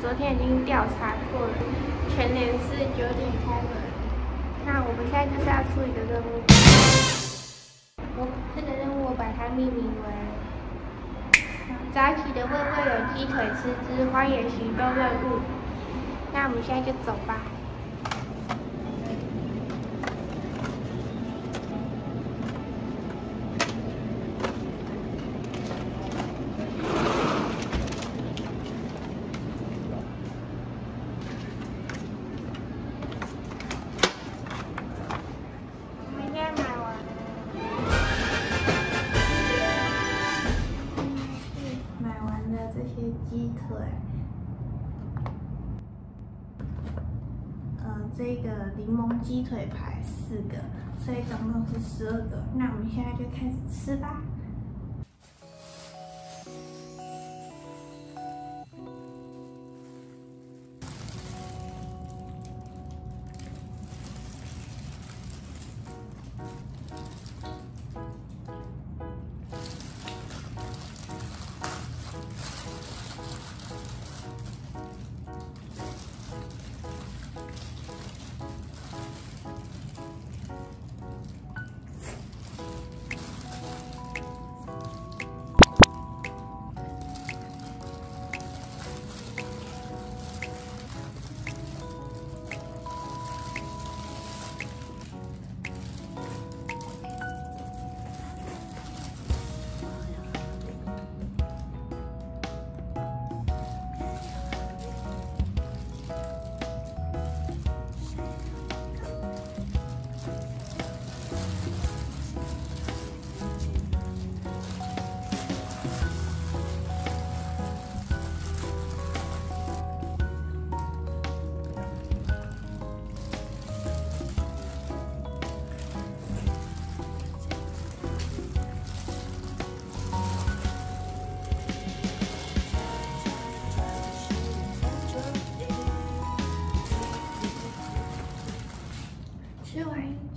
昨天已经调查过了，全年是九点开门。那我们现在就是要出一个任务，我这个任务我把它命名为“早起的会不会有鸡腿吃之荒野行动任务”。那我们现在就走吧。这个柠檬鸡腿排四个，所以总共是十二个。那我们现在就开始吃吧。Sure.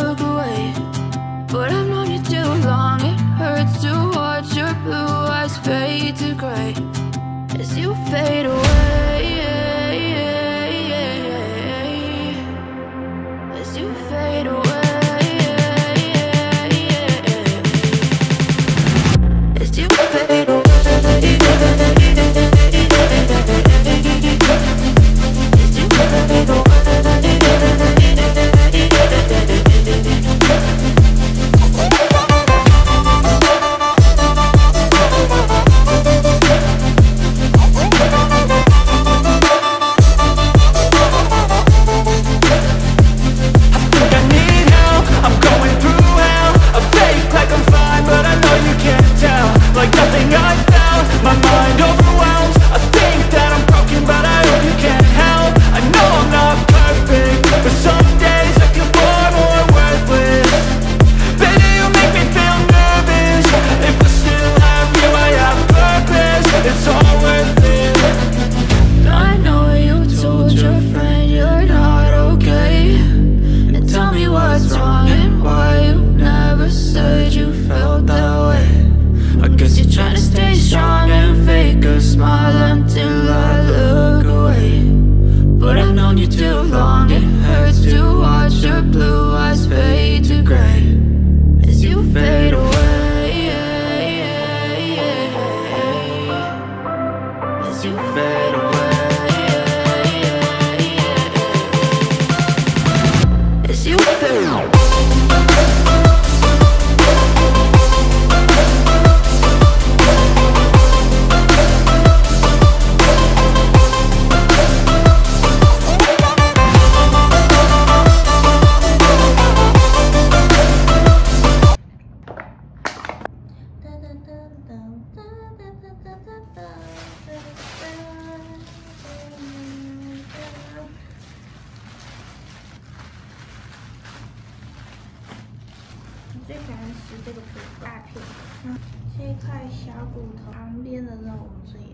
这个是大片，嗯，这一块小骨头旁边的肉我们注意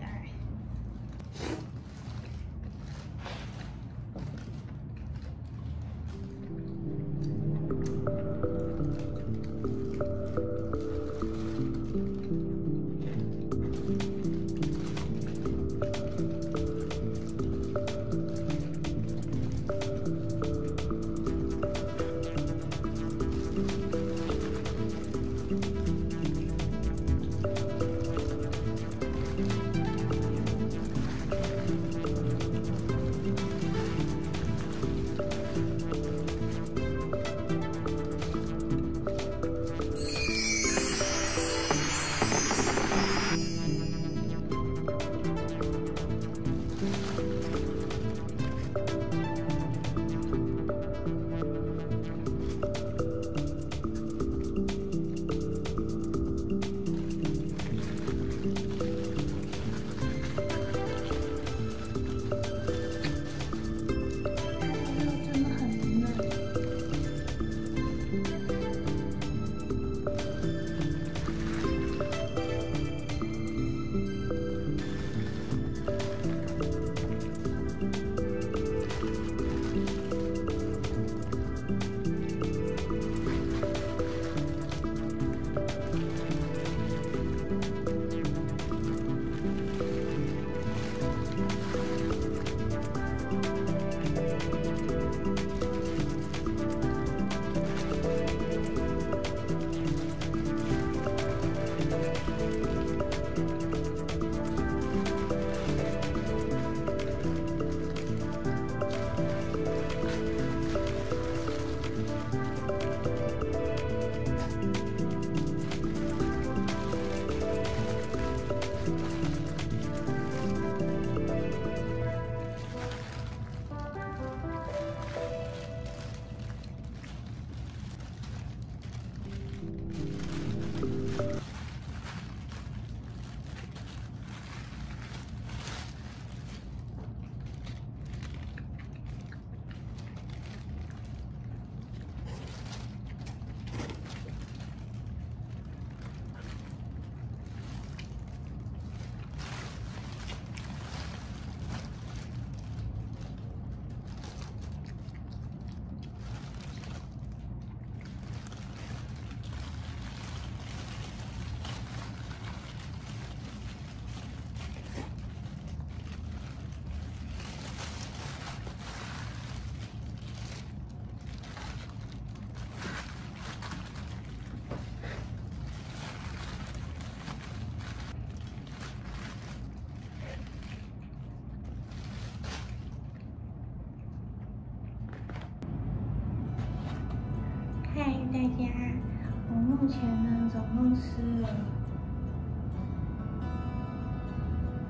目前呢总共吃了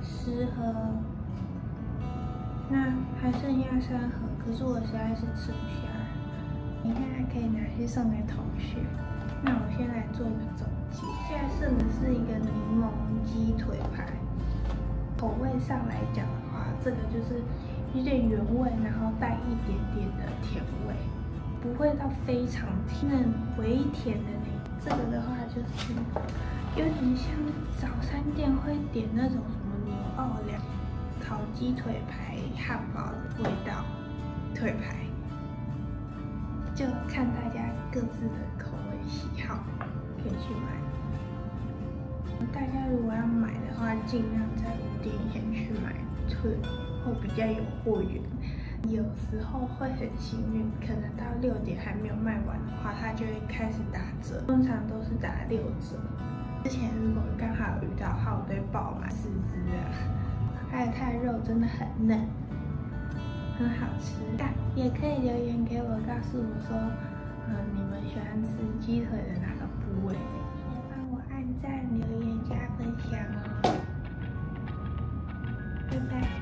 十盒，那还剩下三盒，可是我实在是吃不下。你看看可以拿去送给同学。那我先来做一个总结，现在剩的是一个柠檬鸡腿排。口味上来讲的话，这个就是有点原味，然后带一点点的甜味，不会到非常甜，微甜的那。这个的话就是有点像早餐店会点那种什么牛奥良烤鸡腿排汉堡的味道，腿排。就看大家各自的口味喜好，可以去买。大家如果要买的话，尽量在五点前去买，会会比较有货源。有时候会很幸运，可能到六点还没有卖完的话，它就会开始打折。通常都是打六折。之前如果刚好遇到的话，我都会爆买四只啊。它的肉真的很嫩。很好吃，但也可以留言给我，告诉我说，嗯，你们喜欢吃鸡腿的哪个部位？记得帮我按赞、留言、加分享哦，拜拜。